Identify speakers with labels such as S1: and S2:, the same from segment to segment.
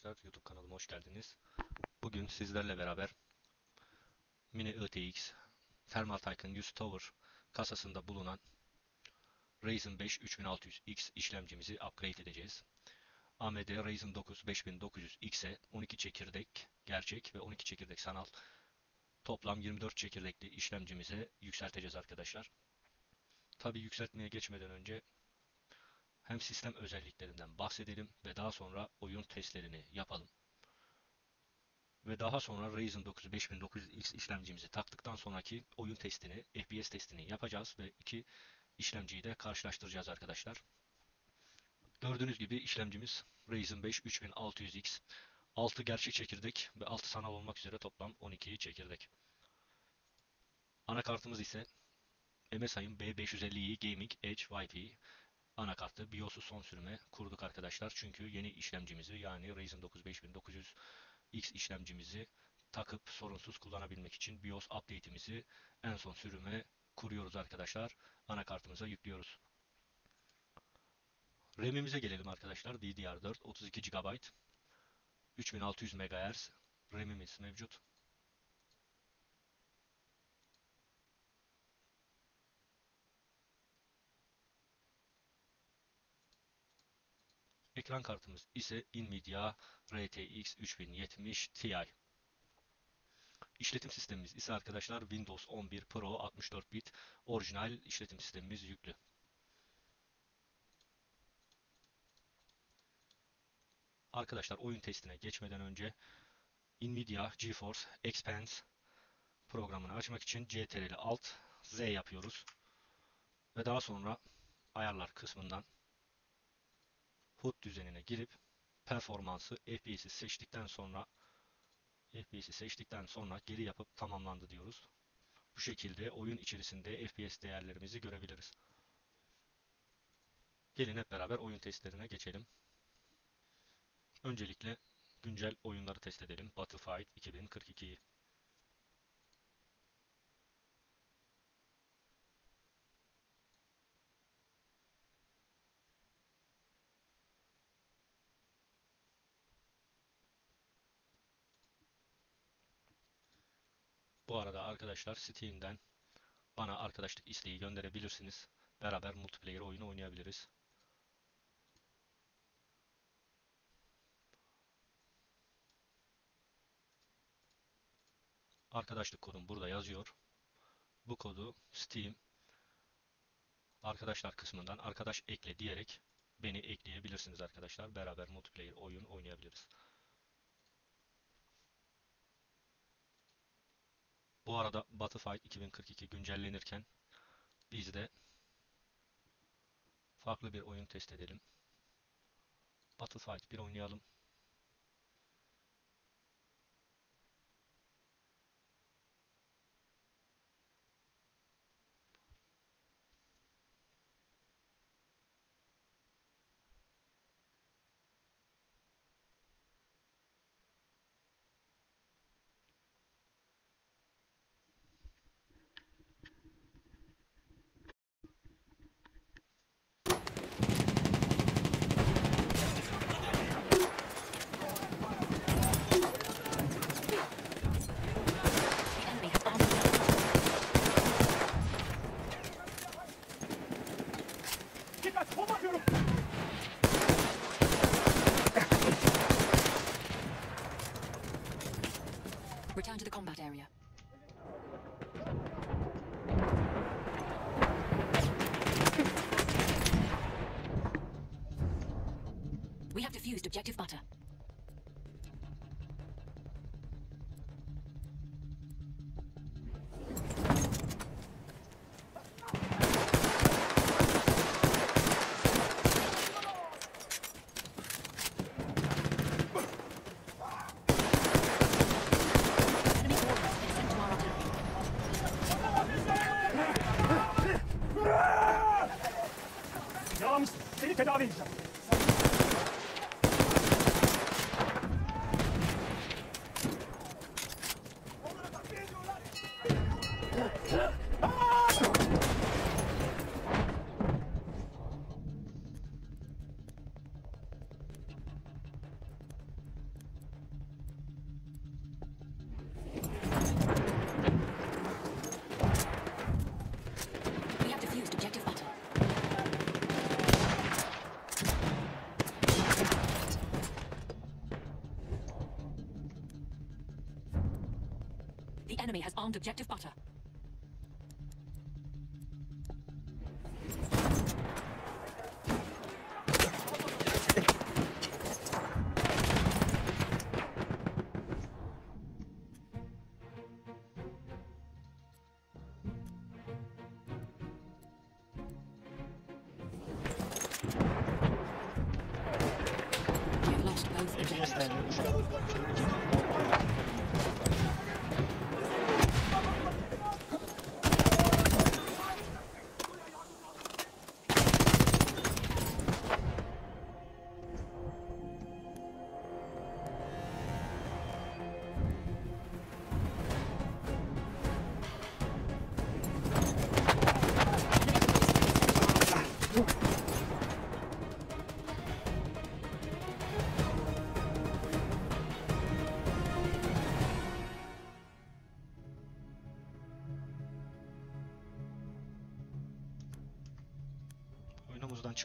S1: arkadaşlar. YouTube kanalıma hoş geldiniz. Bugün sizlerle beraber Mini ITX Thermaltike'ın 100 Tower kasasında bulunan Ryzen 5 3600X işlemcimizi upgrade edeceğiz. AMD Ryzen 9 5900X'e 12 çekirdek gerçek ve 12 çekirdek sanal toplam 24 çekirdekli işlemcimize yükselteceğiz arkadaşlar. Tabi yükseltmeye geçmeden önce hem sistem özelliklerinden bahsedelim ve daha sonra oyun testlerini yapalım. Ve daha sonra Ryzen 9 5900X işlemcimizi taktıktan sonraki oyun testini, FPS testini yapacağız ve iki işlemciyi de karşılaştıracağız arkadaşlar. Gördüğünüz gibi işlemcimiz Ryzen 5 3600X 6 gerçek çekirdek ve 6 sanal olmak üzere toplam 12 çekirdek. Anakartımız ise MSI'ın B550i Gaming Edge YP anakartı BIOS'u son sürüme kurduk arkadaşlar. Çünkü yeni işlemcimizi yani Ryzen 9 5900X işlemcimizi takıp sorunsuz kullanabilmek için BIOS update'imizi en son sürüme kuruyoruz arkadaşlar. Anakartımıza yüklüyoruz. RAM'imize gelelim arkadaşlar. DDR4 32 GB 3600 MHz RAM'imiz mevcut. Ekran kartımız ise Nvidia RTX 3070 Ti. İşletim sistemimiz ise arkadaşlar Windows 11 Pro 64 bit orijinal işletim sistemimiz yüklü. Arkadaşlar oyun testine geçmeden önce Nvidia GeForce Experience programını açmak için CTRL Alt Z yapıyoruz. Ve daha sonra ayarlar kısmından HUD düzenine girip performansı FPS'i seçtikten sonra FPS'i seçtikten sonra geri yapıp tamamlandı diyoruz. Bu şekilde oyun içerisinde FPS değerlerimizi görebiliriz. Gelin hep beraber oyun testlerine geçelim. Öncelikle güncel oyunları test edelim. Battlefield 2042'yi. Bu arada arkadaşlar Steam'den bana arkadaşlık isteği gönderebilirsiniz. Beraber multiplayer oyunu oynayabiliriz. Arkadaşlık kodum burada yazıyor. Bu kodu Steam arkadaşlar kısmından arkadaş ekle diyerek beni ekleyebilirsiniz arkadaşlar. Beraber multiplayer oyun oynayabiliriz. Bu arada Battlefield 2042 güncellenirken biz de farklı bir oyun test edelim. Battlefield 1 oynayalım.
S2: Objective butter.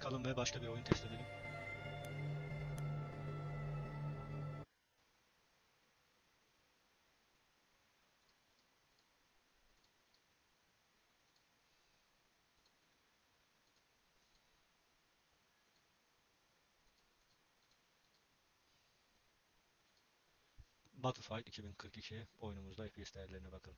S1: Çıkalım ve başka bir oyun test edelim. Battlefield 2042 oyunumuzda FPS değerlerine bakalım.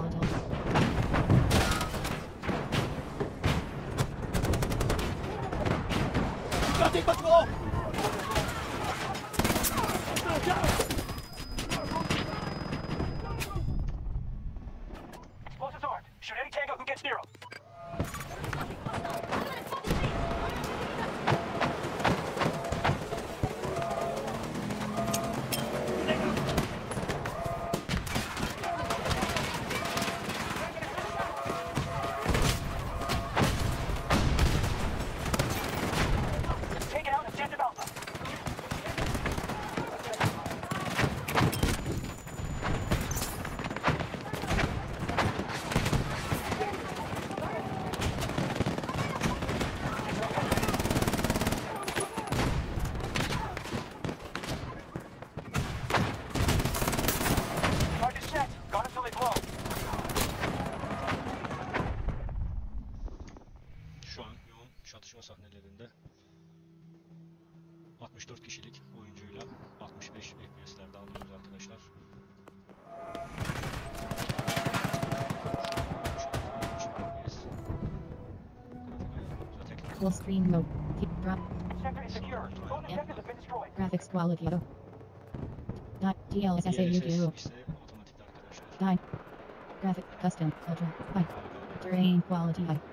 S3: Full screen mode, keep drop,
S4: Sector is secure. Both objectives have been destroyed.
S3: graphics quality auto. Dot, DLSSAU2,
S1: DLSS ise otomatikli arkadaşlar.
S3: die, graphic, custom, ultra, high, terrain quality high.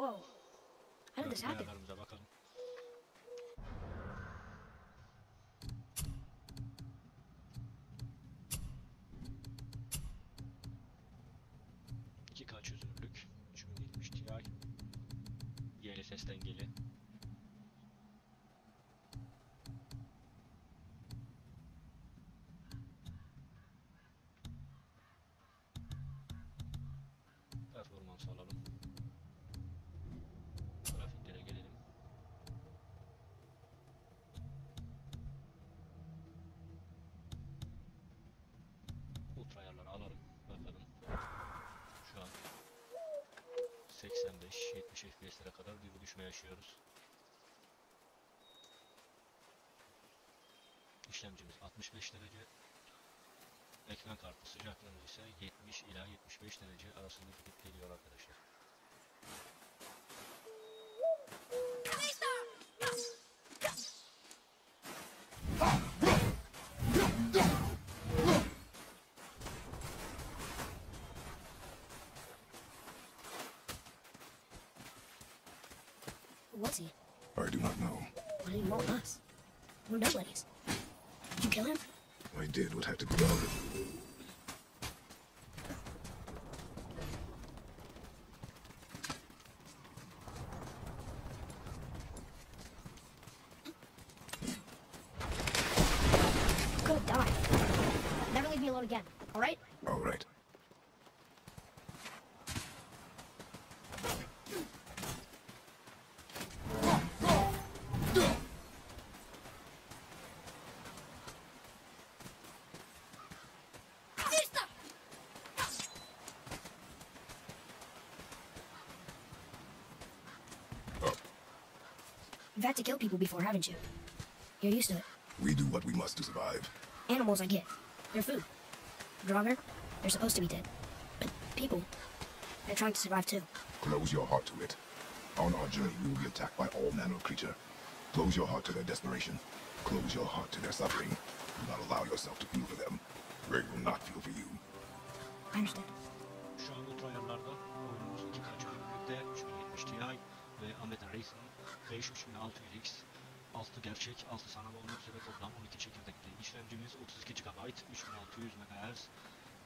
S5: Whoa. How did this happen?
S1: Bakalım. İki K çözünürlük, 3070 Ti, GLSS dengeli. Performans alalım. Grafiklere gelelim. Ultra ayarları alalım. Bakalım. Şu an 85-70 FPS'lere kadar bir düşme yaşıyoruz. İşlemcimiz 65 derece. Ekran kartı sıcaklığımız ise 70 ila 75 derece arasında gidip geliyor arkadaşlar.
S6: I do not know.
S5: Why did he want us? We're nobodies. Did you kill him?
S6: I did what had to be done.
S5: Had to kill people before, haven't you? You're used to it.
S6: We do what we must to survive.
S5: Animals, I get. They're food. Draugr, they're supposed to be dead. But people, they're trying to survive too.
S6: Close your heart to it. On our journey, we will be attacked by all manner of creature. Close your heart to their desperation. Close your heart to their suffering. Do not allow yourself to feel for them. They will not feel for you.
S5: I understand.
S1: 3600X 6 gerçek 6 sanal olmak üzere toplam 12 çekirdekli işlemcimiz 32 GB 3600 MHz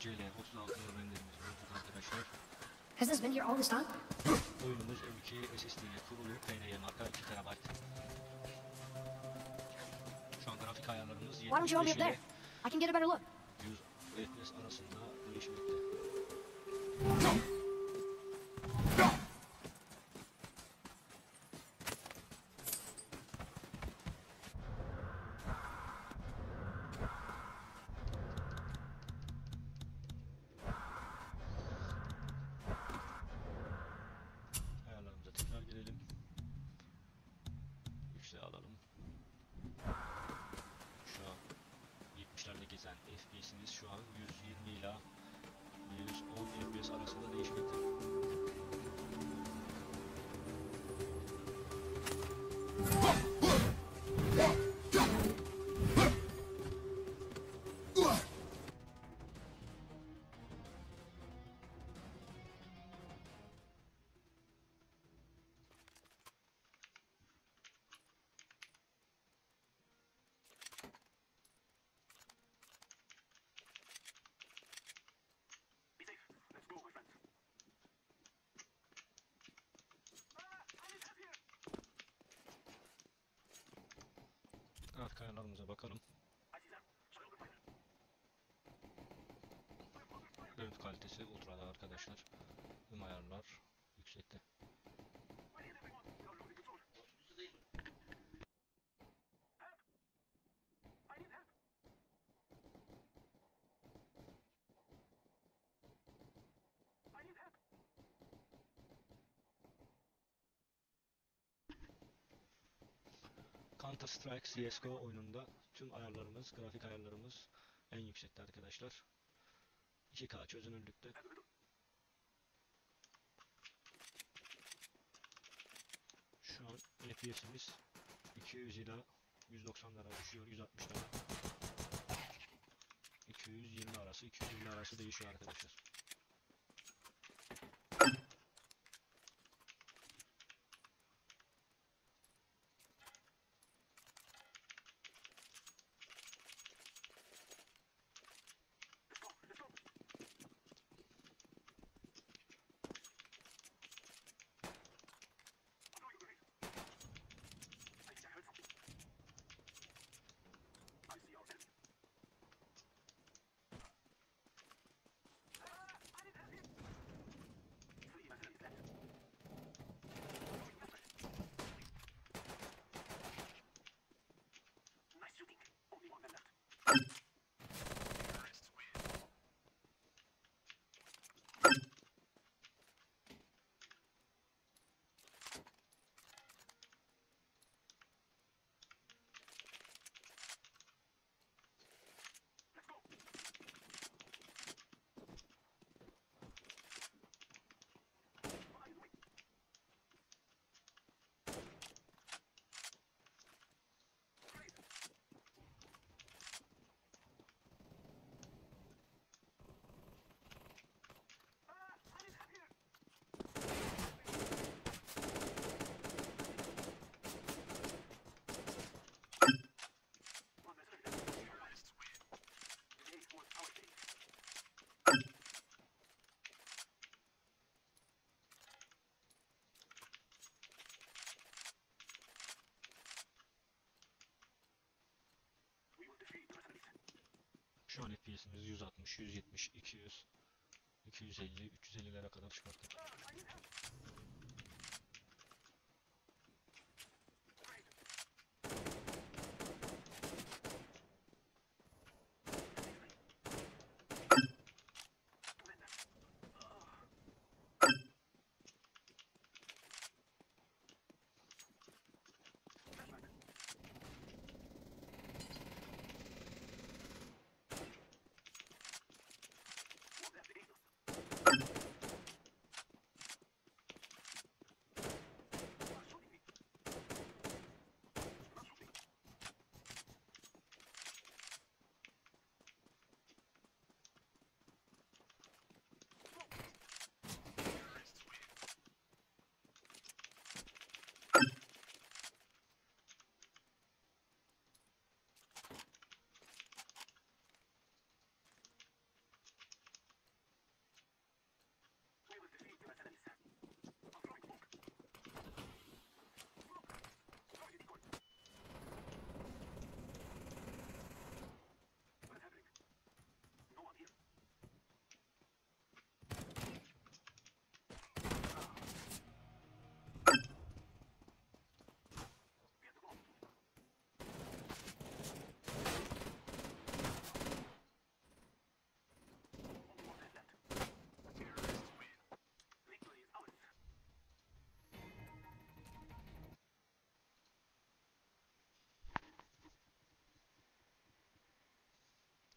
S1: CL36 renderimiz mevcut arkadaşlar.
S5: Has this been here all this time?
S1: Oyunumuz M2 SSD ile kurulu PNG marka 2 TB. Şu an grafik ayarlarımız
S5: Why don't you hold me
S1: 75
S5: up there?
S1: ile
S5: I can get a better look.
S1: 100 FPS arasında değişmekte. Ayarlarımıza tekrar girelim. Yükseğe alalım. Şu an 70'lerde FPS'imiz şu an 120 ila 110 FPS arasında değişmekte. Grafik ayarlarımıza bakalım. Görüntü kalitesi ultrada arkadaşlar. Tüm ayarlar yüksekte. Counter Strike CSGO oyununda tüm ayarlarımız, grafik ayarlarımız en yüksekte arkadaşlar. 2K çözünürlükte. Şu an FPS'imiz 200 ila 190'lara düşüyor, 160'lara. 220 arası, 250 arası değişiyor arkadaşlar. 160, 170, 200, 250, 350'lere kadar çıkarttık.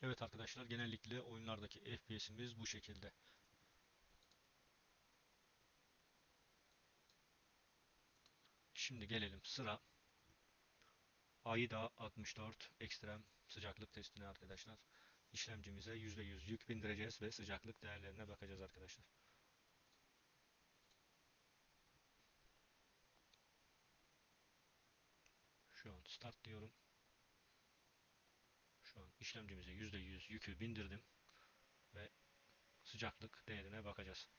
S1: Evet arkadaşlar genellikle oyunlardaki FPS'imiz bu şekilde. Şimdi gelelim sıra AIDA 64 ekstrem sıcaklık testine arkadaşlar. İşlemcimize %100 yük bindireceğiz ve sıcaklık değerlerine bakacağız arkadaşlar. Şu an start diyorum. Şu an işlemcimize %100 yükü bindirdim ve sıcaklık değerine bakacağız.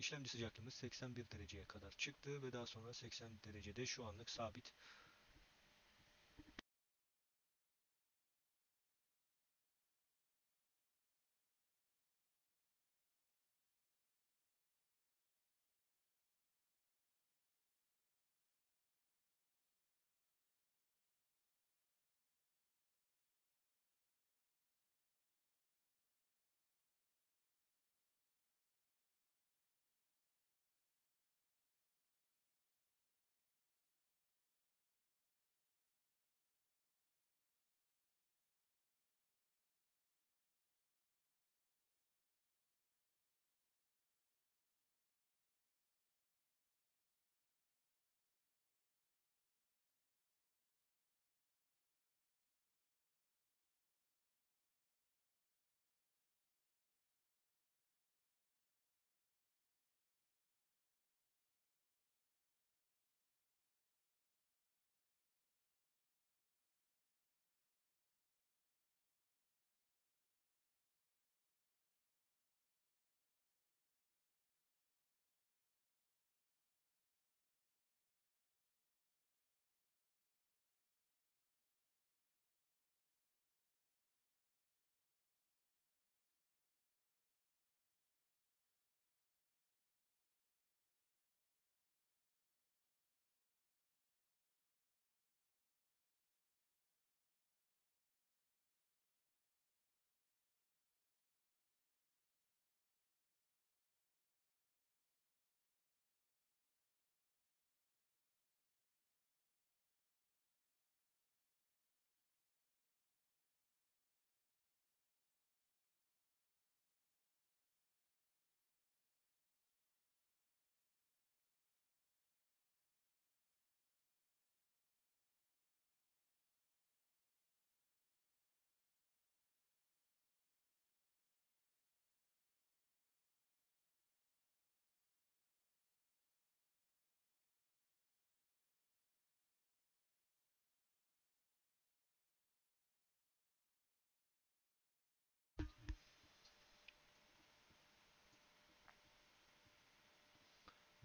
S1: İşlemci sıcaklığımız 81 dereceye kadar çıktı ve daha sonra 80 derecede şu anlık sabit.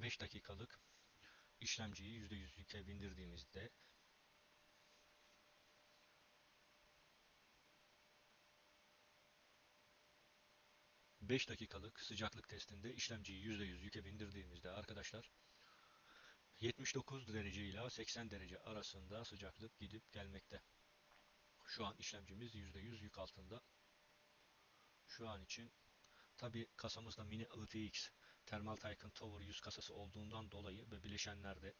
S1: Beş dakikalık işlemciyi %100 yüke bindirdiğimizde 5 dakikalık sıcaklık testinde işlemciyi %100 yüke bindirdiğimizde arkadaşlar 79 derece ile 80 derece arasında sıcaklık gidip gelmekte. Şu an işlemcimiz %100 yük altında. Şu an için tabi kasamızda mini ITX Thermal Tycoon Tower 100 kasası olduğundan dolayı ve bileşenlerde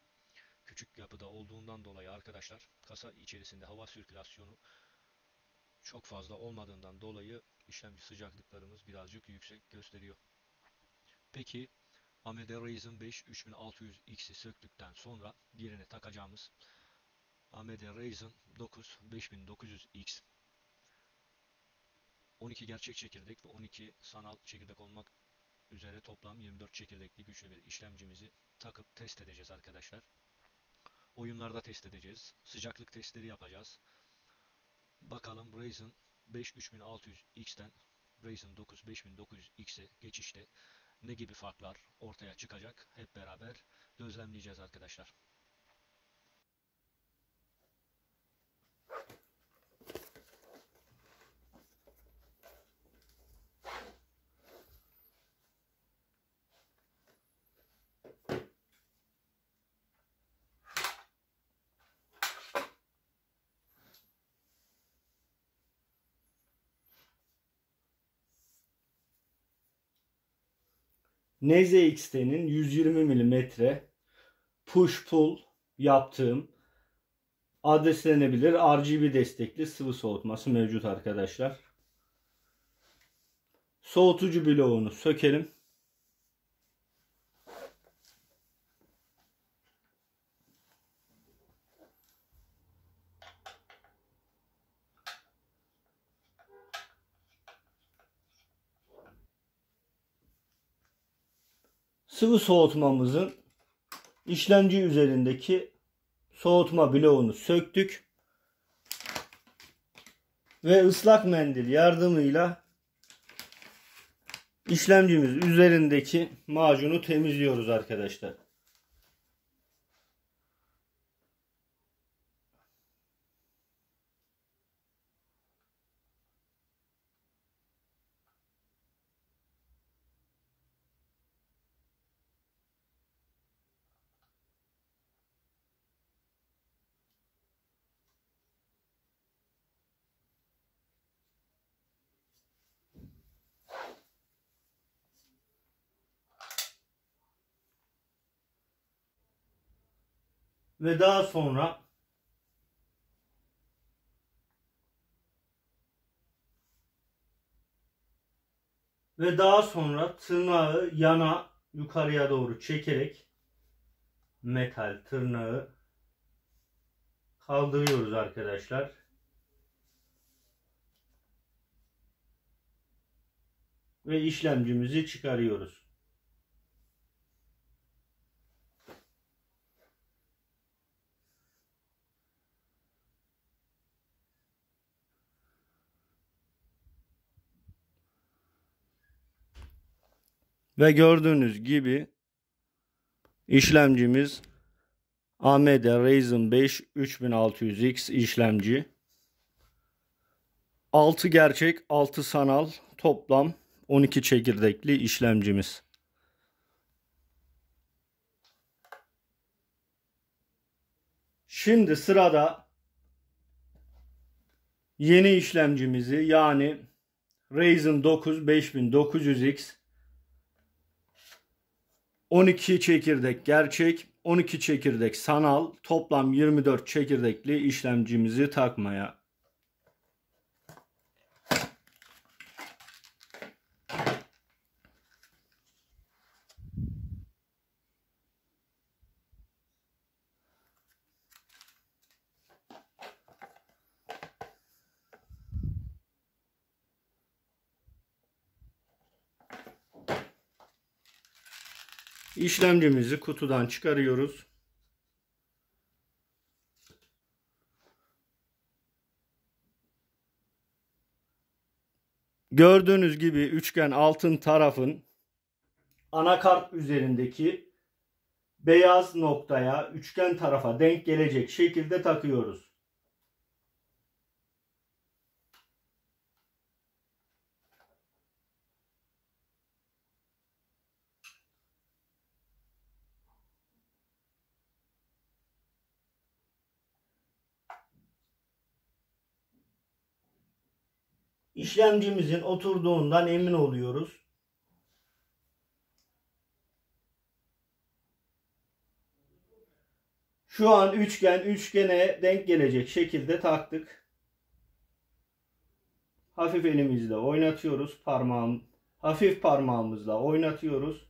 S1: küçük yapıda olduğundan dolayı arkadaşlar kasa içerisinde hava sirkülasyonu çok fazla olmadığından dolayı işlemci sıcaklıklarımız birazcık yüksek gösteriyor. Peki AMD Ryzen 5 3600X'i söktükten sonra yerine takacağımız AMD Ryzen 9 5900X 12 gerçek çekirdek ve 12 sanal çekirdek olmak üzere toplam 24 çekirdekli güçlü bir işlemcimizi takıp test edeceğiz arkadaşlar. Oyunlarda test edeceğiz. Sıcaklık testleri yapacağız. Bakalım Ryzen 5 3600X'ten Ryzen 9 5900X'e geçişte ne gibi farklar ortaya çıkacak hep beraber gözlemleyeceğiz arkadaşlar.
S7: Neze XT'nin 120 mm push pull yaptığım adreslenebilir RGB destekli sıvı soğutması mevcut arkadaşlar. Soğutucu bloğunu sökelim. Sıvı soğutmamızın işlemci üzerindeki soğutma bloğunu söktük. Ve ıslak mendil yardımıyla işlemcimiz üzerindeki macunu temizliyoruz arkadaşlar. Ve daha sonra ve daha sonra tırnağı yana yukarıya doğru çekerek metal tırnağı kaldırıyoruz arkadaşlar. Ve işlemcimizi çıkarıyoruz. Ve gördüğünüz gibi işlemcimiz AMD Ryzen 5 3600X işlemci. 6 gerçek 6 sanal toplam 12 çekirdekli işlemcimiz. Şimdi sırada yeni işlemcimizi yani Ryzen 9 5900X 12 çekirdek gerçek, 12 çekirdek sanal, toplam 24 çekirdekli işlemcimizi takmaya. İşlemcimizi kutudan çıkarıyoruz. Gördüğünüz gibi üçgen altın tarafın anakart üzerindeki beyaz noktaya üçgen tarafa denk gelecek şekilde takıyoruz. İşlemcimizin oturduğundan emin oluyoruz. Şu an üçgen üçgene denk gelecek şekilde taktık. Hafif elimizle oynatıyoruz. Parmağım hafif parmağımızla oynatıyoruz.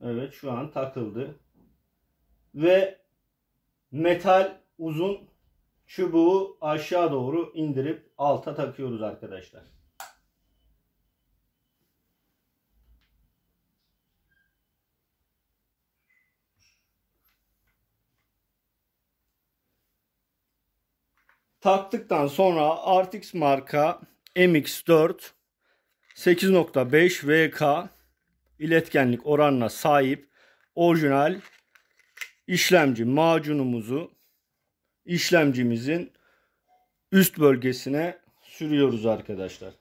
S7: Evet şu an takıldı. Ve metal uzun çubuğu aşağı doğru indirip alta takıyoruz arkadaşlar. Taktıktan sonra RTX marka MX4 8.5 VK iletkenlik oranına sahip orijinal işlemci macunumuzu işlemcimizin üst bölgesine sürüyoruz arkadaşlar.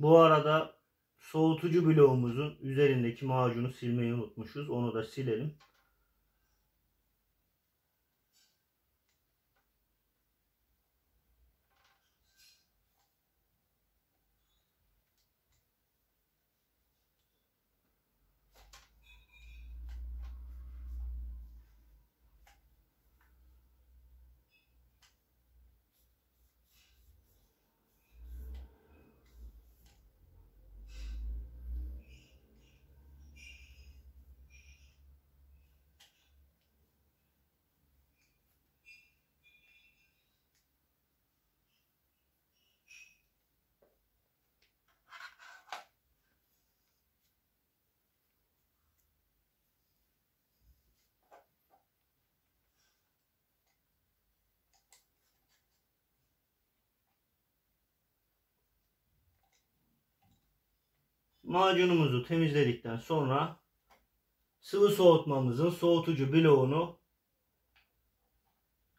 S7: Bu arada soğutucu bloğumuzun üzerindeki macunu silmeyi unutmuşuz. Onu da silelim. Macunumuzu temizledikten sonra sıvı soğutmamızın soğutucu bloğunu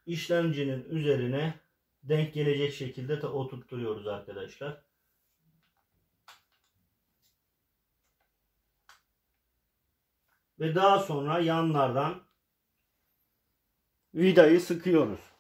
S7: işlemcinin üzerine denk gelecek şekilde de oturtturuyoruz arkadaşlar. Ve daha sonra yanlardan vidayı sıkıyoruz.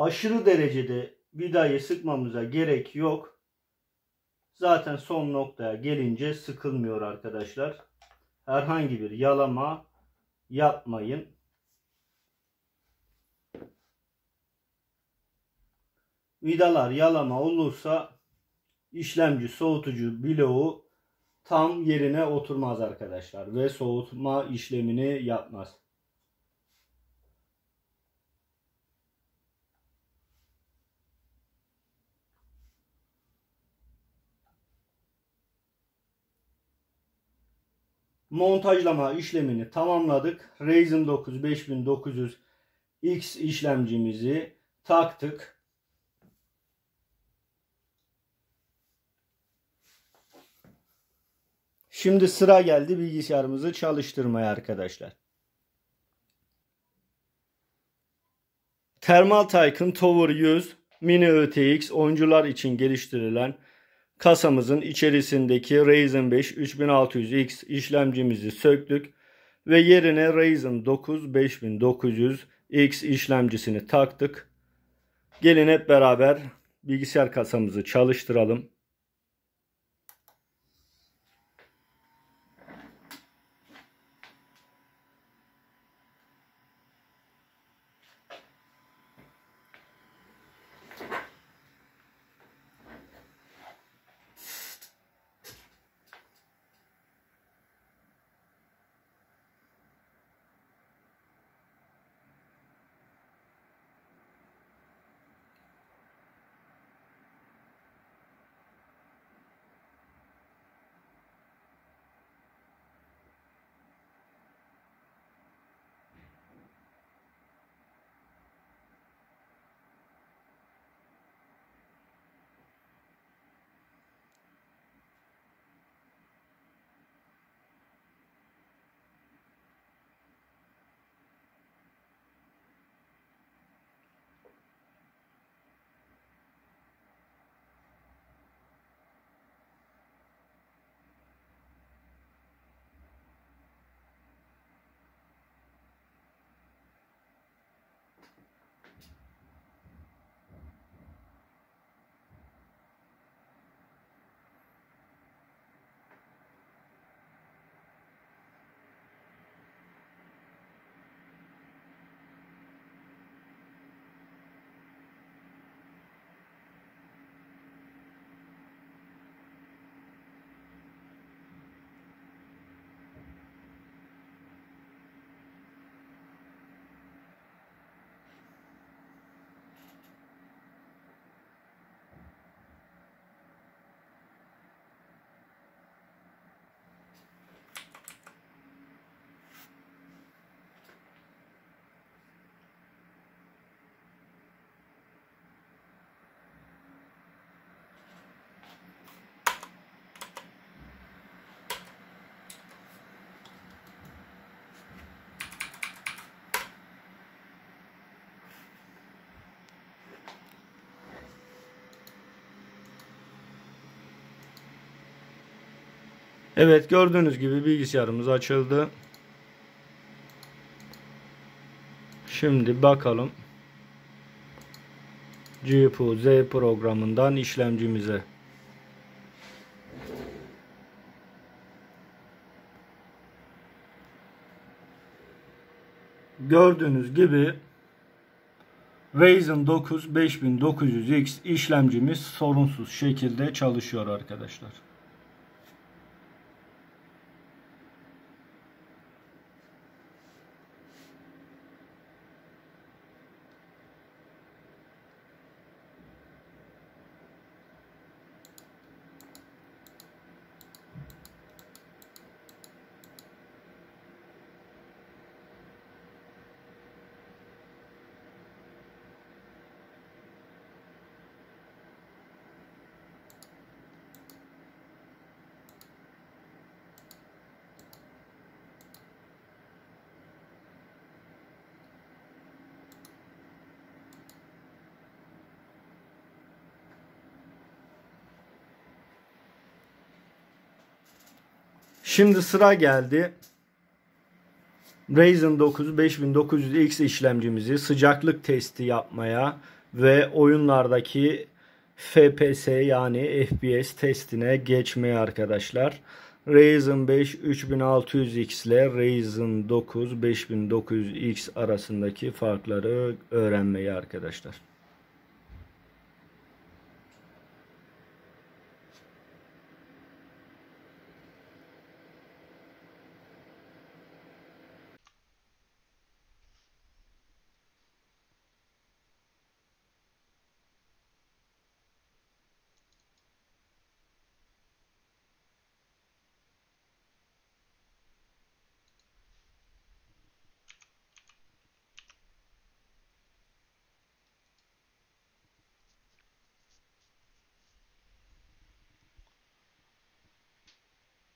S7: Aşırı derecede vidayı sıkmamıza gerek yok. Zaten son noktaya gelince sıkılmıyor arkadaşlar. Herhangi bir yalama yapmayın. Vidalar yalama olursa işlemci soğutucu bloğu tam yerine oturmaz arkadaşlar ve soğutma işlemini yapmaz. Montajlama işlemini tamamladık. Ryzen 9 5900X işlemcimizi taktık. Şimdi sıra geldi bilgisayarımızı çalıştırmaya arkadaşlar. Thermal Tycoon Tower 100 Mini RTX oyuncular için geliştirilen kasamızın içerisindeki Ryzen 5 3600X işlemcimizi söktük ve yerine Ryzen 9 5900X işlemcisini taktık. Gelin hep beraber bilgisayar kasamızı çalıştıralım. Evet gördüğünüz gibi bilgisayarımız açıldı. Şimdi bakalım. GPU Z programından işlemcimize. Gördüğünüz gibi Ryzen 9 5900X işlemcimiz sorunsuz şekilde çalışıyor arkadaşlar. Şimdi sıra geldi. Ryzen 9 5900X işlemcimizi sıcaklık testi yapmaya ve oyunlardaki FPS yani FPS testine geçmeye arkadaşlar. Ryzen 5 3600X ile Ryzen 9 5900X arasındaki farkları öğrenmeyi arkadaşlar.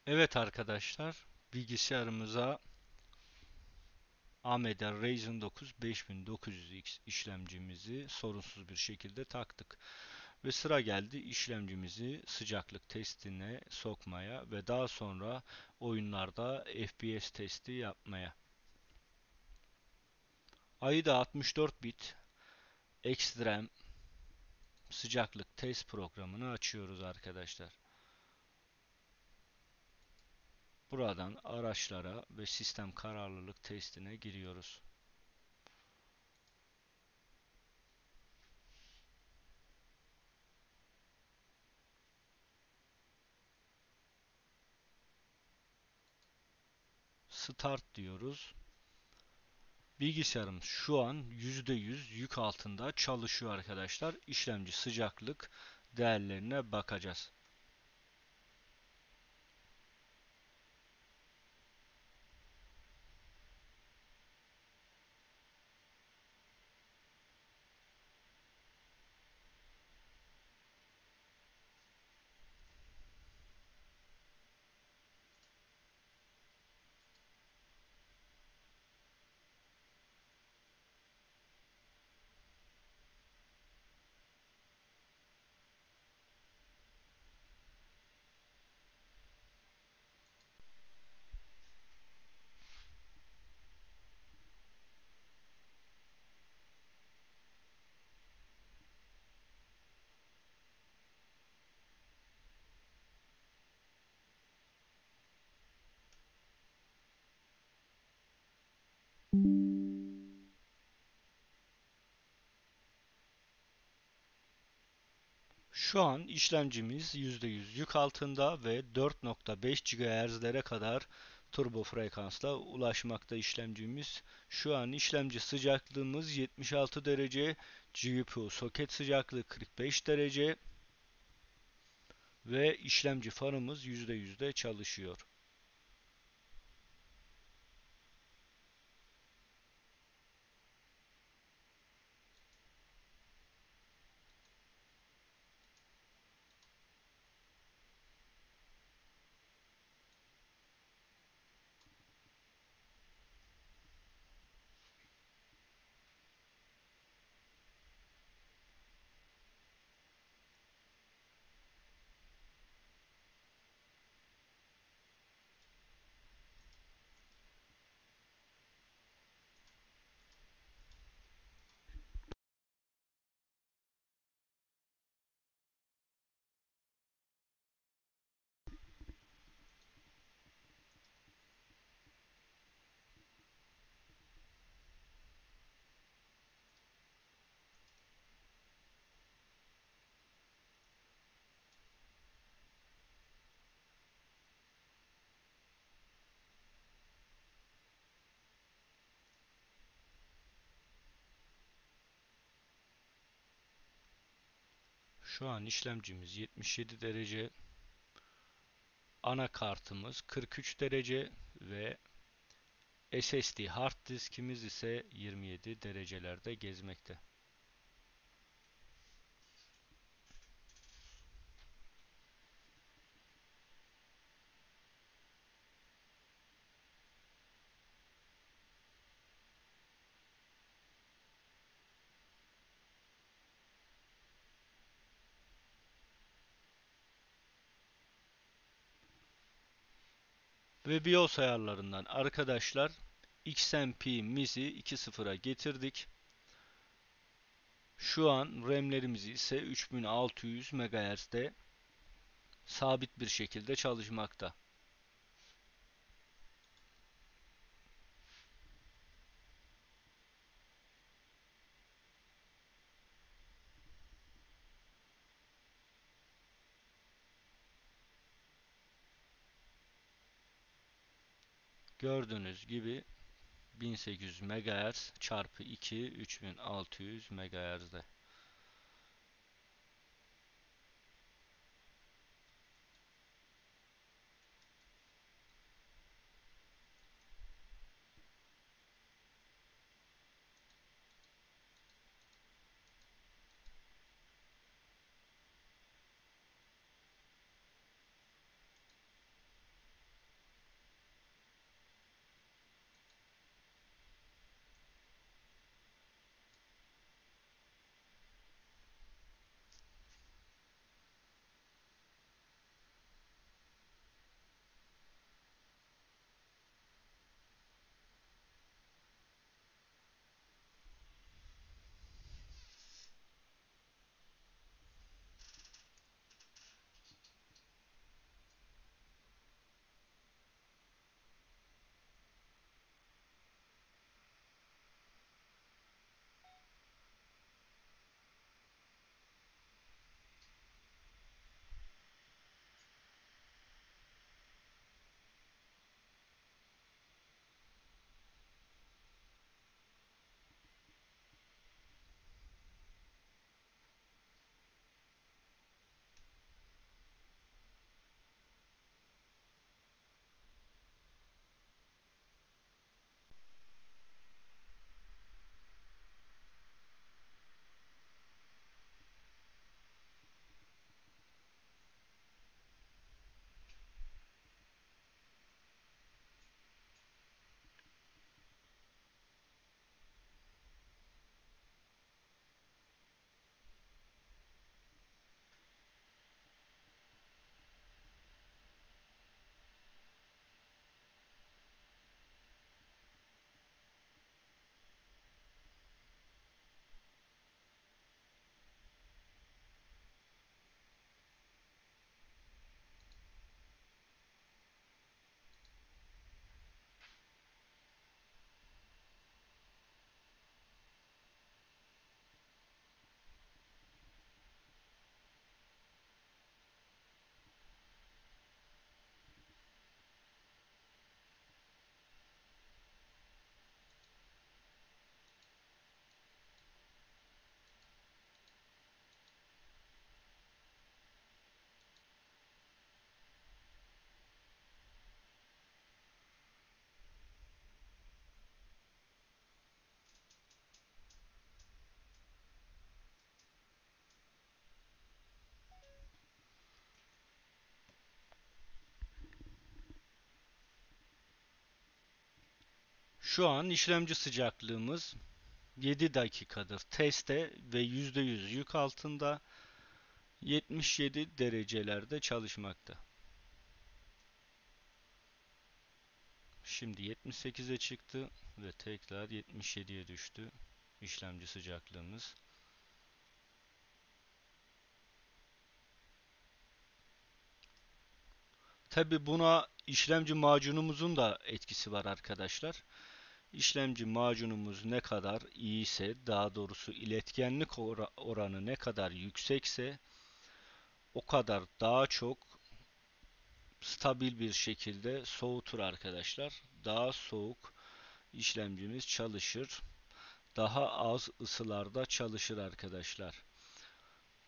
S8: Evet arkadaşlar, bilgisayarımıza AMD Ryzen 9 5900X işlemcimizi sorunsuz bir şekilde taktık. Ve sıra geldi işlemcimizi sıcaklık testine sokmaya ve daha sonra oyunlarda FPS testi yapmaya. AIDA 64 bit Extreme sıcaklık test programını açıyoruz arkadaşlar. Buradan araçlara ve sistem kararlılık testine giriyoruz. Start diyoruz. Bilgisayarım şu an %100 yük altında çalışıyor arkadaşlar. İşlemci sıcaklık değerlerine bakacağız. Şu an işlemcimiz %100 yük altında ve 4.5 GHz'lere kadar turbo frekansla ulaşmakta işlemcimiz. Şu an işlemci sıcaklığımız 76 derece, GPU soket sıcaklığı 45 derece ve işlemci fanımız %100'de çalışıyor. Şu an işlemcimiz 77 derece. Anakartımız 43 derece ve SSD hard diskimiz ise 27 derecelerde gezmekte. Ve BIOS ayarlarından arkadaşlar XMP MISI 2.0'a getirdik. Şu an RAM'lerimiz ise 3600 MHz'de sabit bir şekilde çalışmakta. Gördüğünüz gibi 1800 MHz çarpı 2 3600 MHz'de. Şu an işlemci sıcaklığımız 7 dakikadır teste ve %100 yük altında 77 derecelerde çalışmakta. Şimdi 78'e çıktı ve tekrar 77'ye düştü işlemci sıcaklığımız. Tabi buna işlemci macunumuzun da etkisi var arkadaşlar. İşlemci macunumuz ne kadar iyiyse, daha doğrusu iletkenlik oranı ne kadar yüksekse o kadar daha çok stabil bir şekilde soğutur arkadaşlar. Daha soğuk işlemcimiz çalışır. Daha az ısılarda çalışır arkadaşlar.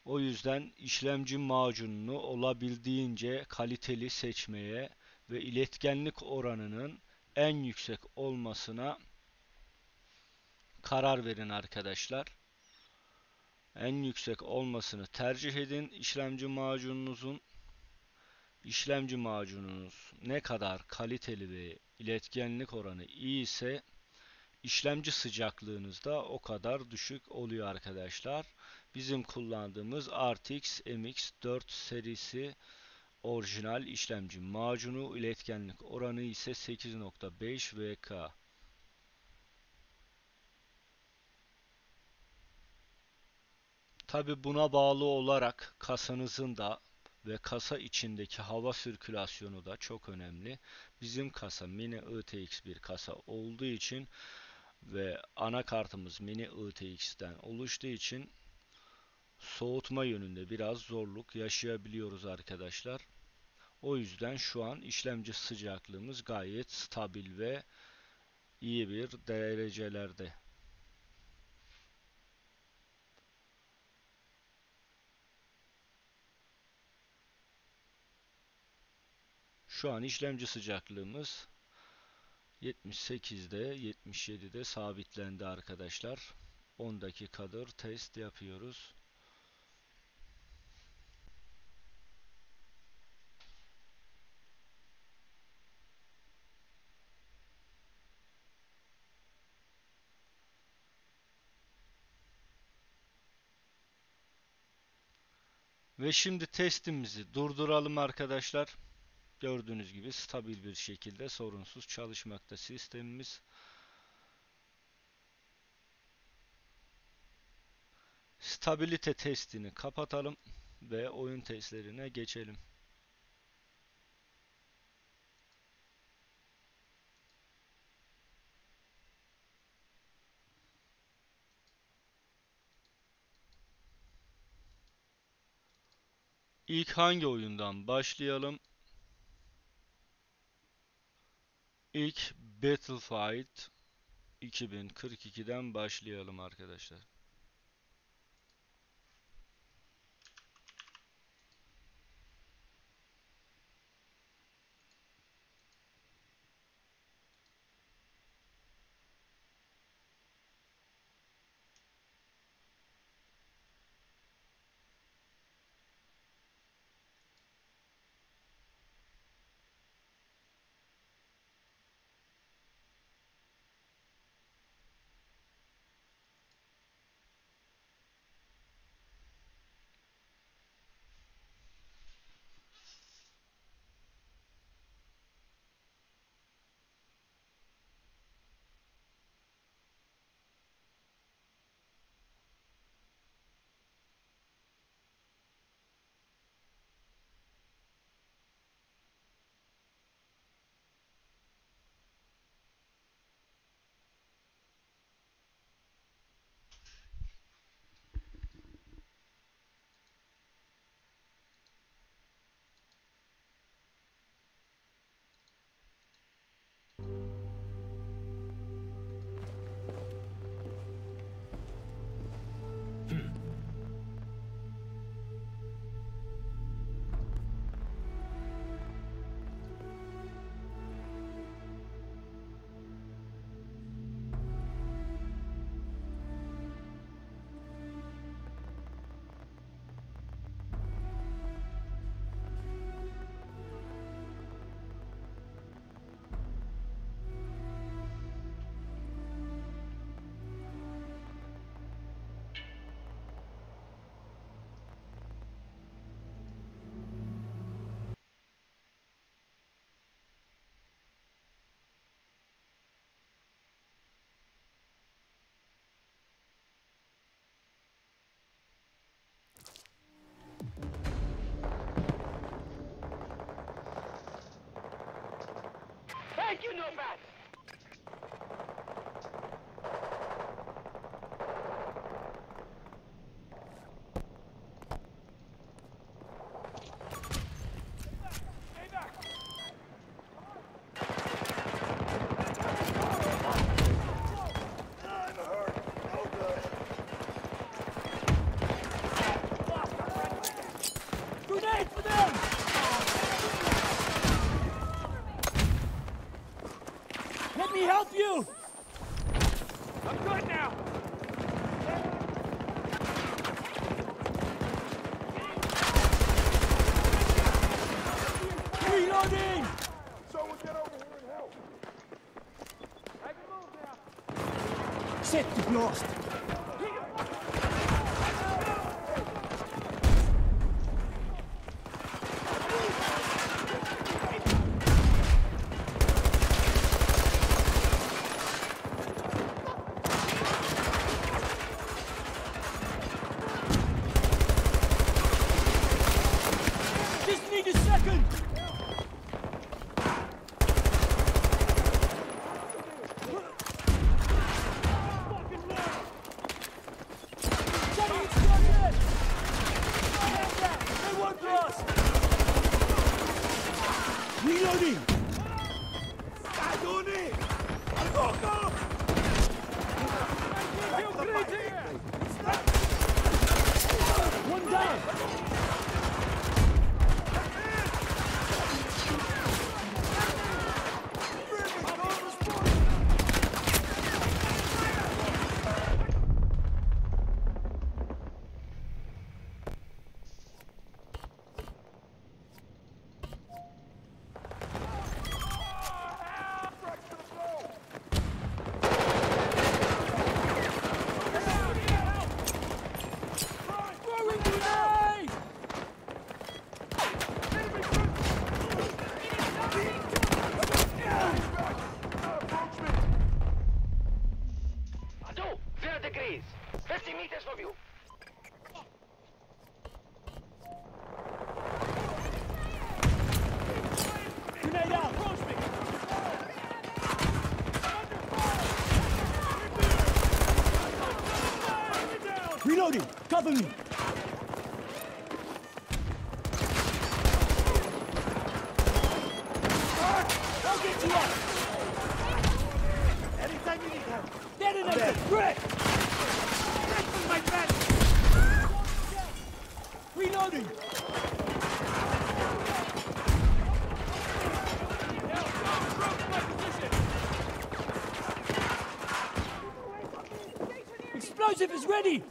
S8: O yüzden işlemci macununu olabildiğince kaliteli seçmeye ve iletkenlik oranının en yüksek olmasına karar verin arkadaşlar. En yüksek olmasını tercih edin işlemci macununuzun. İşlemci macununuz ne kadar kaliteli ve iletkenlik oranı iyi ise işlemci sıcaklığınız da o kadar düşük oluyor arkadaşlar. Bizim kullandığımız RTX MX4 serisi orijinal işlemci macunu iletkenlik oranı ise 8.5 VK. Tabi buna bağlı olarak kasanızın da ve kasa içindeki hava sirkülasyonu da çok önemli. Bizim kasa mini ITX bir kasa olduğu için ve anakartımız mini ITX'ten oluştuğu için soğutma yönünde biraz zorluk yaşayabiliyoruz arkadaşlar. O yüzden şu an işlemci sıcaklığımız gayet stabil ve iyi bir derecelerde. Şu an işlemci sıcaklığımız 78'de 77'de sabitlendi arkadaşlar. 10 dakikadır test yapıyoruz. Ve şimdi testimizi durduralım arkadaşlar. Gördüğünüz gibi stabil bir şekilde sorunsuz çalışmakta sistemimiz. Stabilite testini kapatalım ve oyun testlerine geçelim. İlk hangi oyundan başlayalım? İlk Battlefield 2042'den başlayalım arkadaşlar.
S4: you know about? shit, you've lost. Reloading! Explosive is ready!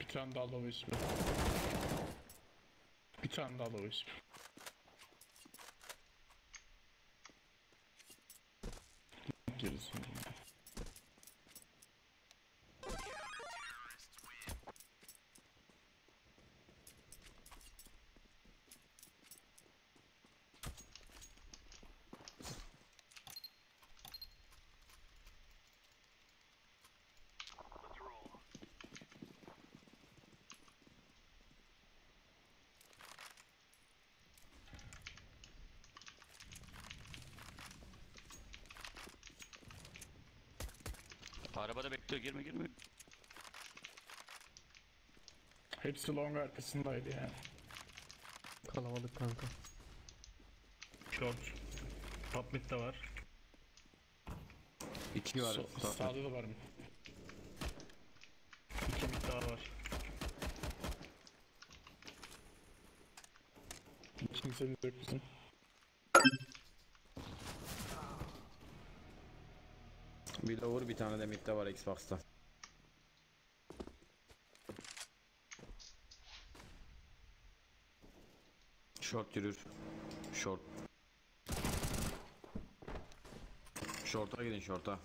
S9: Bir tane daha low ismi. Bir tane daha low ismi. Herkese selam.
S10: Arabada bekliyor girme girme.
S9: Hepsi long arkasındaydı yani.
S11: Kalabalık kanka.
S9: Short. Top mid de var.
S11: İki var.
S9: So-
S11: Sağ-
S9: sağda da var mid. İki mid daha var. Kimse de yok bizim.
S11: Bir lower bir tane de midde var Xbox'ta. Short yürür. Short. Short'a gidin short'a.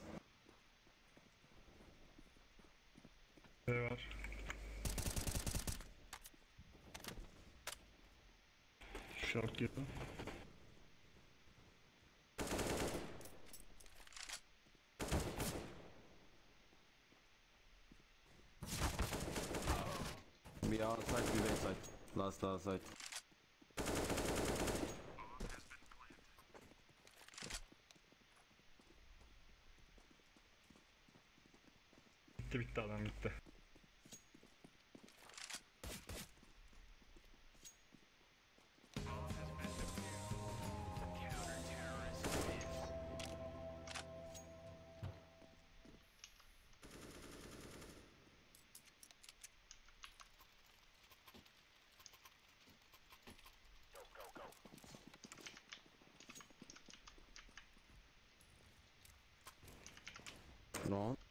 S9: B var. Short gibi.
S11: was soll's.
S9: Bitti bitti adam bitti.
S11: No.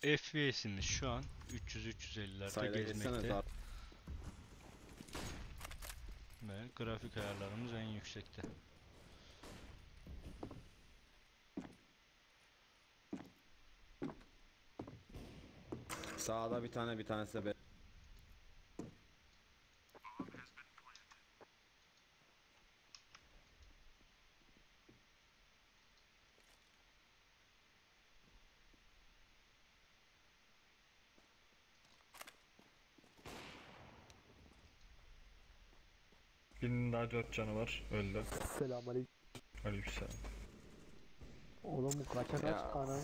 S8: FPS'imiz şu an 300-350'lerde
S11: Sayda geçsene
S8: gezmekte. Ve grafik ayarlarımız en yüksekte.
S11: Sağda bir tane bir tanesi de
S12: daha 4 canı var. Öldü.
S13: Selamünaleyküm.
S12: Aleykümselam.
S13: Oğlum bu kaça kaç
S11: Ya.
S13: ananı?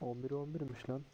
S13: 11 11'miş lan.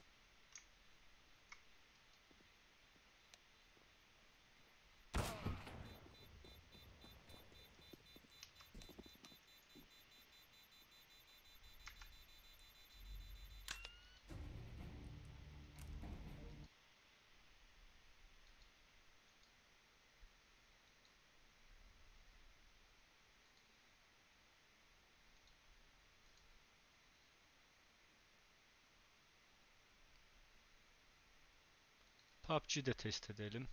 S8: PUBG'yi de test edelim.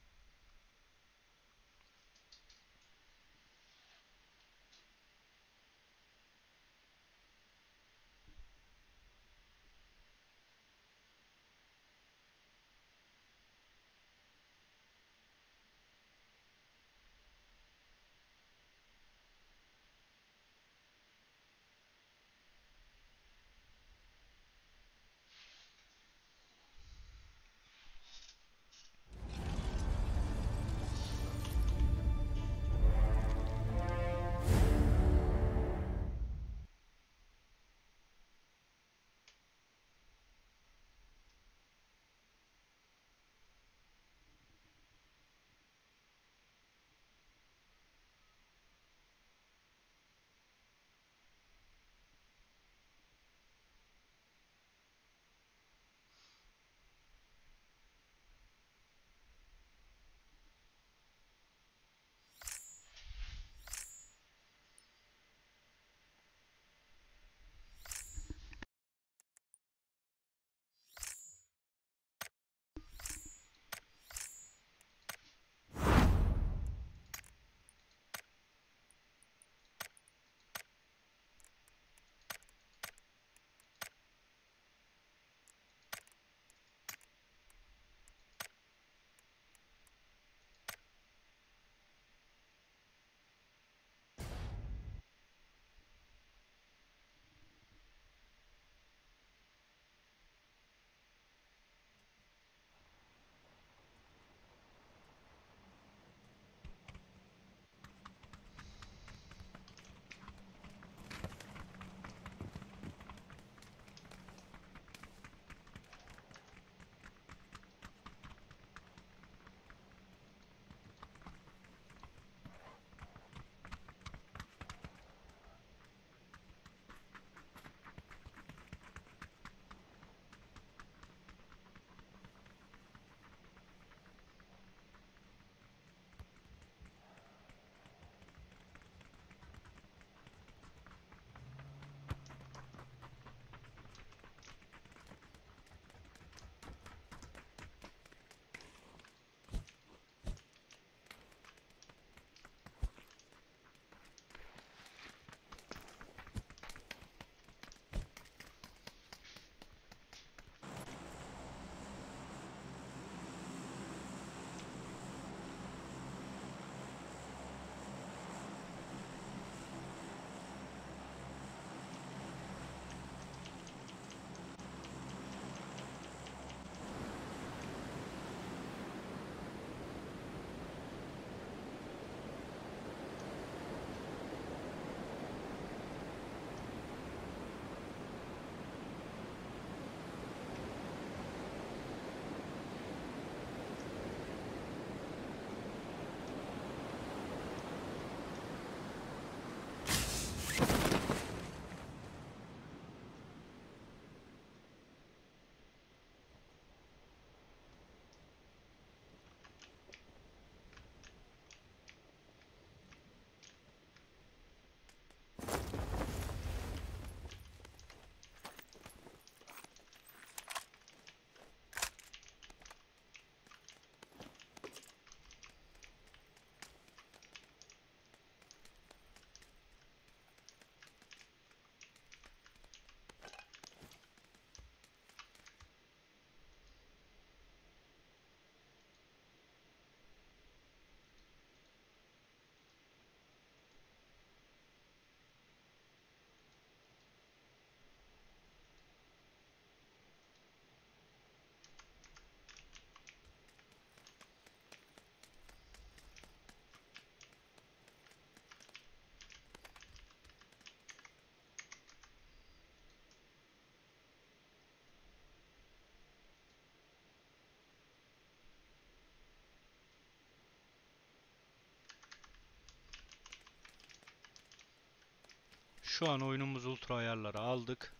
S8: Şu an oyunumuz ultra ayarları aldık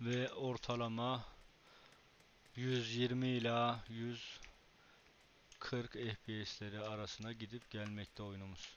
S8: ve ortalama 120 ila 140 FPS'leri arasına gidip gelmekte oyunumuz.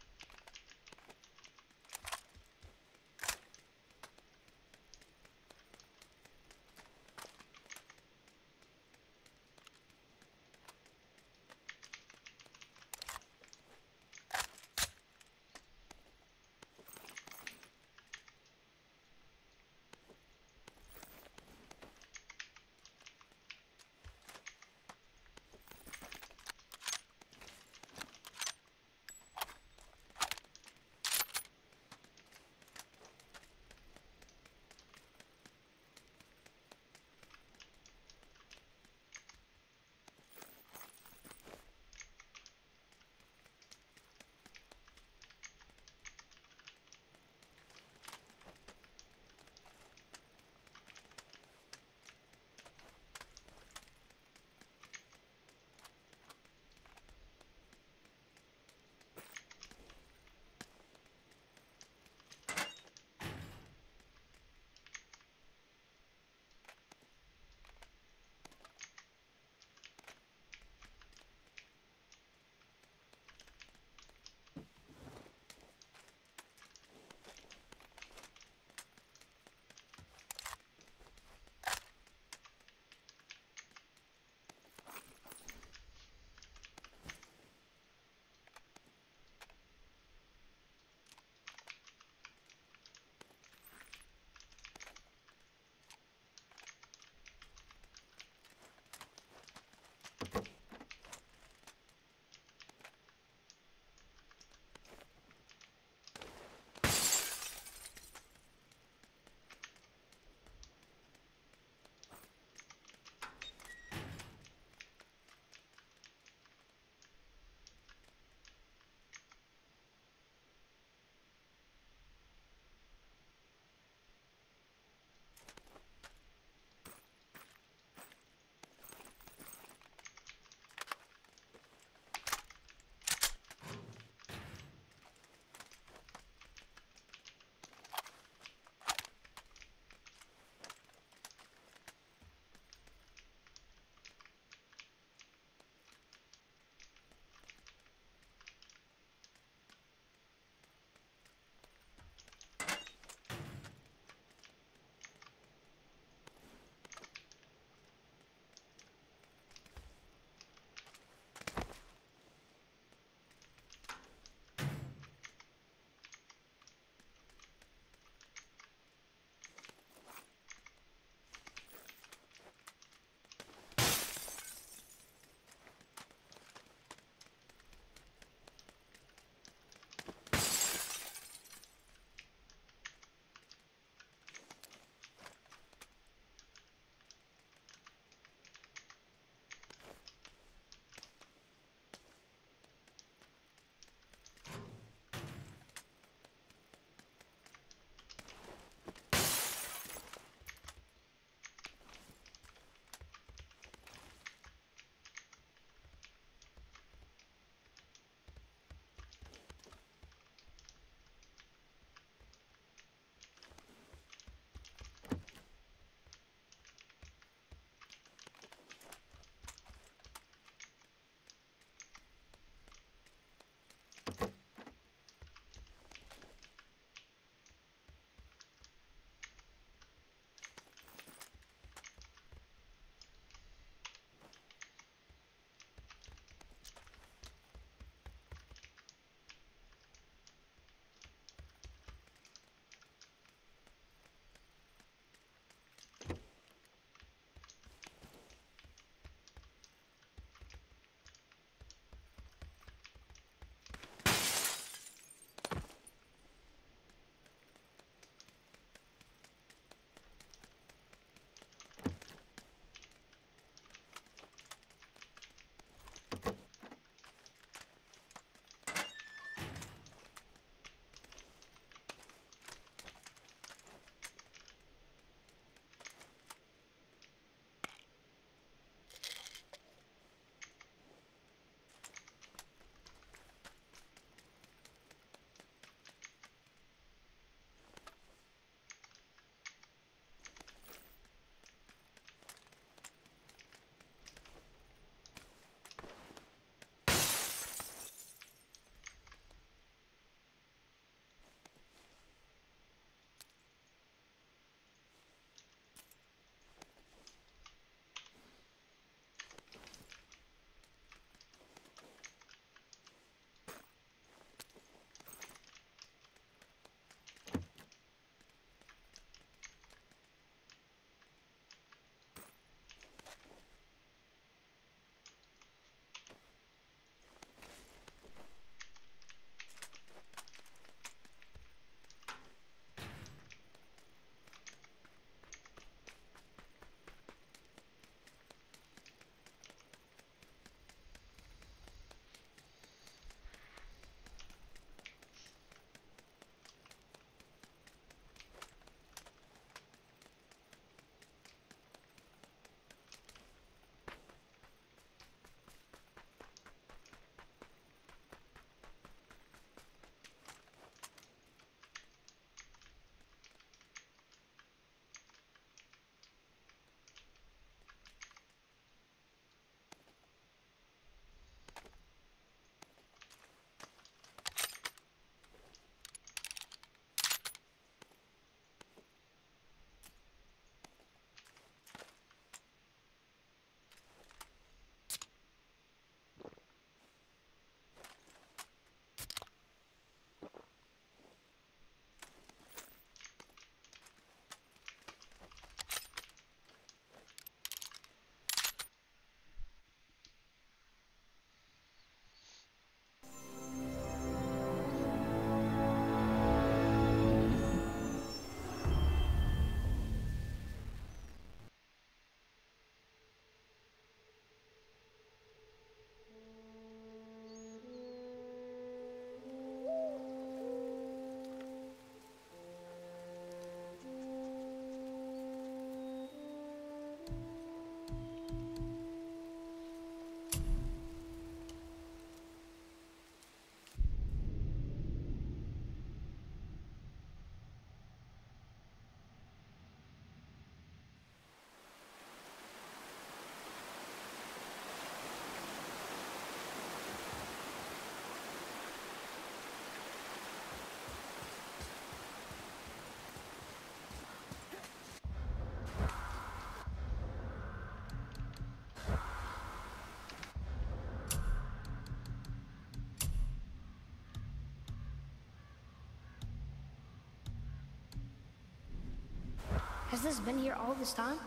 S5: Has this been here all this time?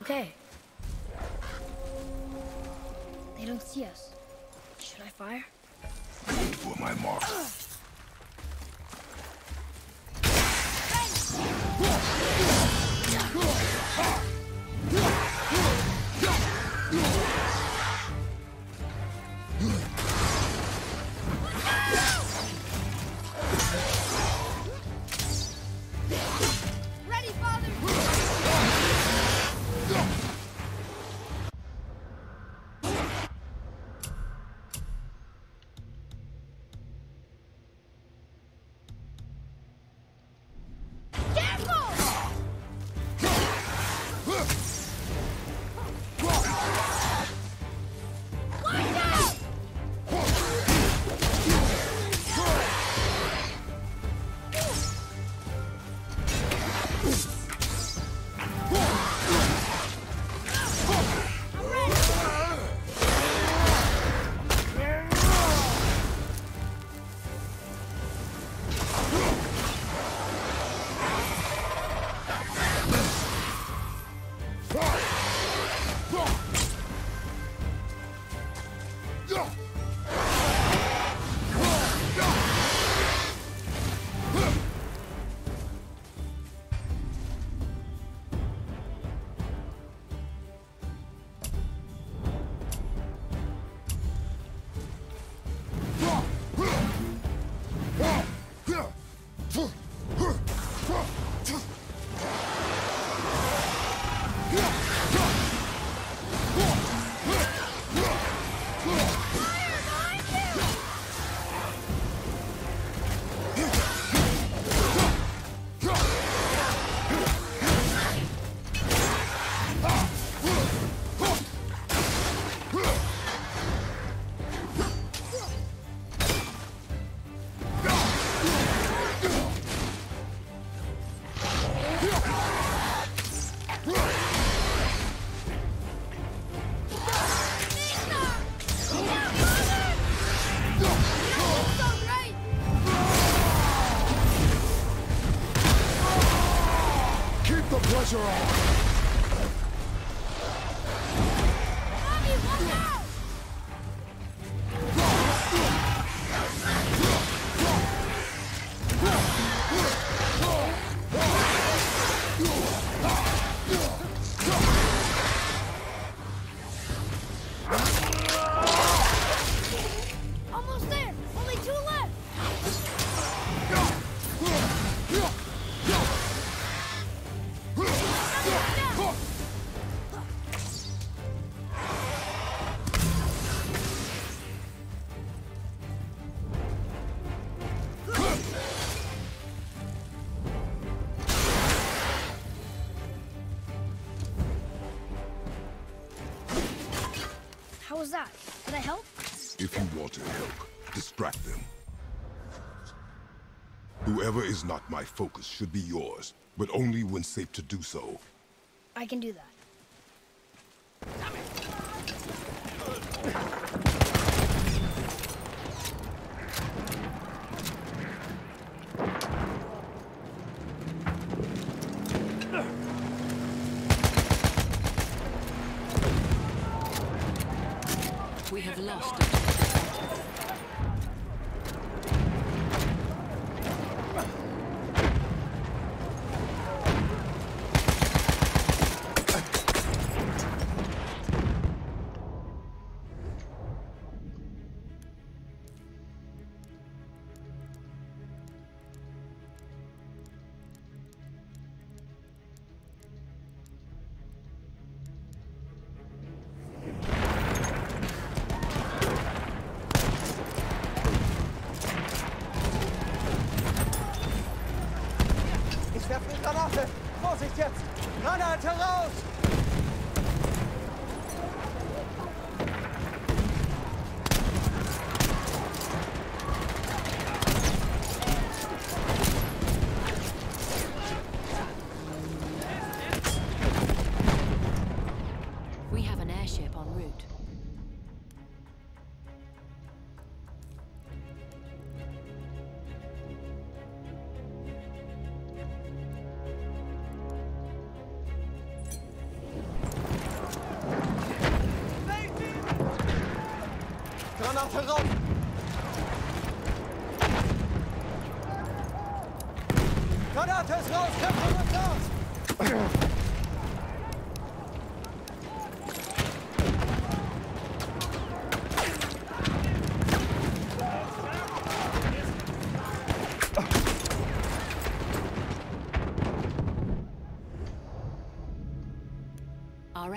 S5: Okay. They don't see us. Should I fire?
S6: Wait for my mark. Whoever is not my focus should be yours, but only when safe to do so.
S5: I can do that.
S2: We have lost.
S4: Ich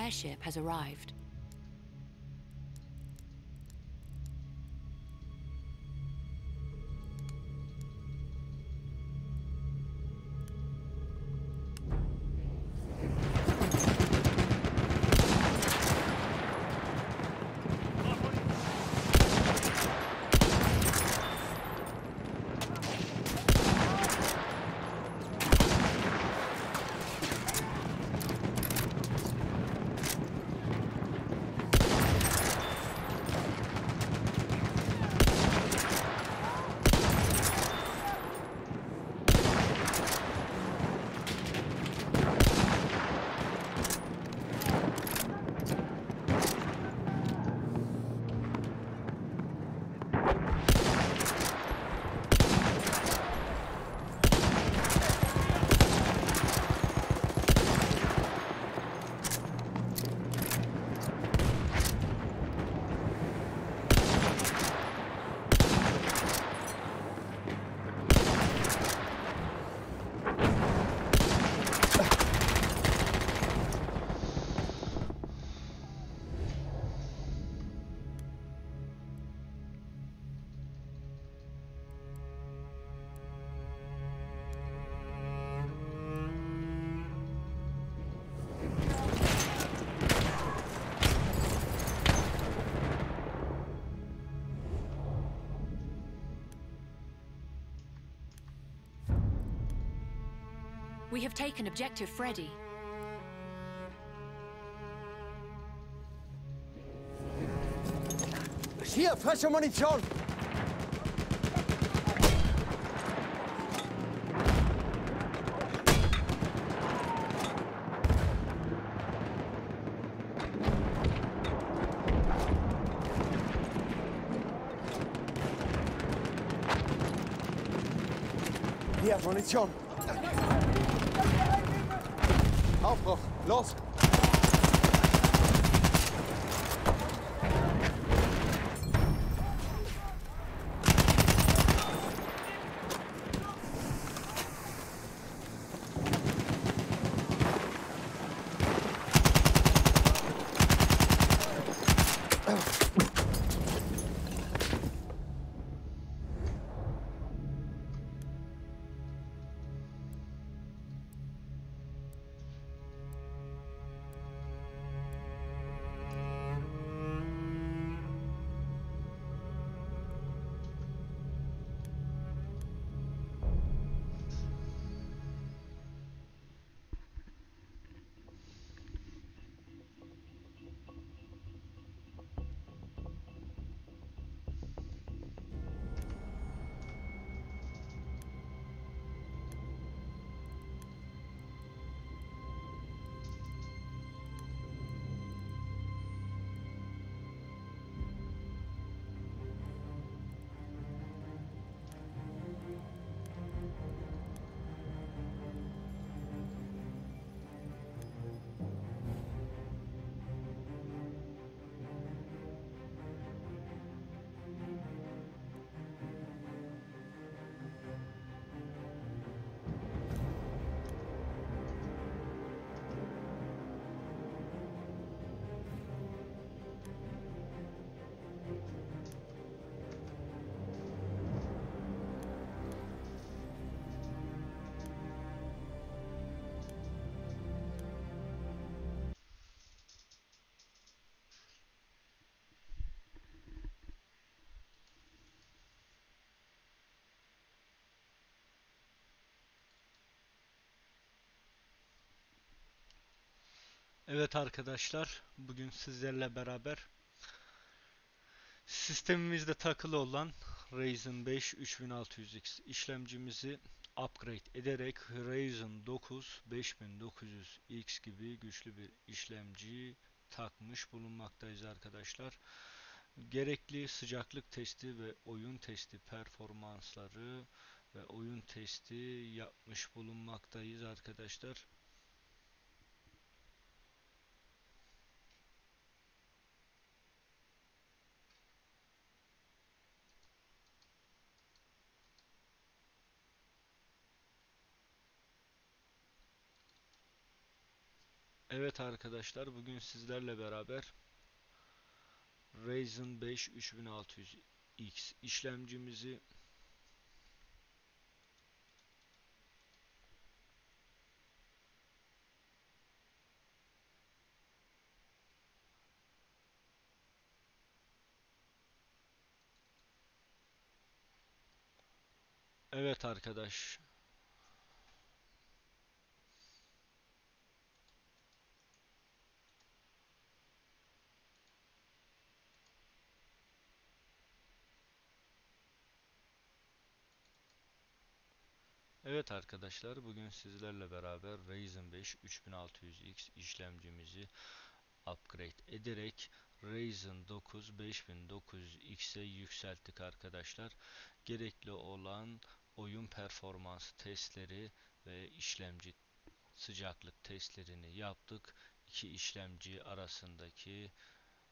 S2: airship has arrived. We have taken objective Freddy.
S4: Hier, frische Munition! Hier, Munition! Los!
S8: Evet arkadaşlar, bugün sizlerle beraber sistemimizde takılı olan Ryzen 5 3600X işlemcimizi upgrade ederek Ryzen 9 5900X gibi güçlü bir işlemci takmış bulunmaktayız arkadaşlar. gerekli sıcaklık testi ve oyun testi performansları ve oyun testi yapmış bulunmaktayız arkadaşlar. Evet arkadaşlar bugün sizlerle beraber Ryzen 5 3600X işlemcimizi Evet arkadaş Evet arkadaşlar bugün sizlerle beraber Ryzen 5 3600X işlemcimizi upgrade ederek Ryzen 9 5900X'e yükselttik arkadaşlar. Gerekli olan oyun performans testleri ve işlemci sıcaklık testlerini yaptık. İki işlemci arasındaki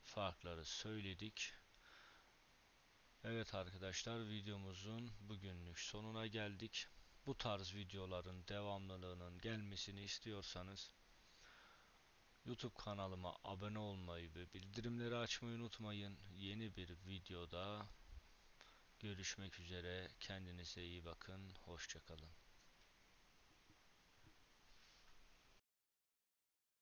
S8: farkları söyledik. Evet arkadaşlar videomuzun bugünlük sonuna geldik. Bu tarz videoların devamlılığının gelmesini istiyorsanız YouTube kanalıma abone olmayı ve bildirimleri açmayı unutmayın. Yeni bir videoda görüşmek üzere. Kendinize iyi bakın. Hoşçakalın.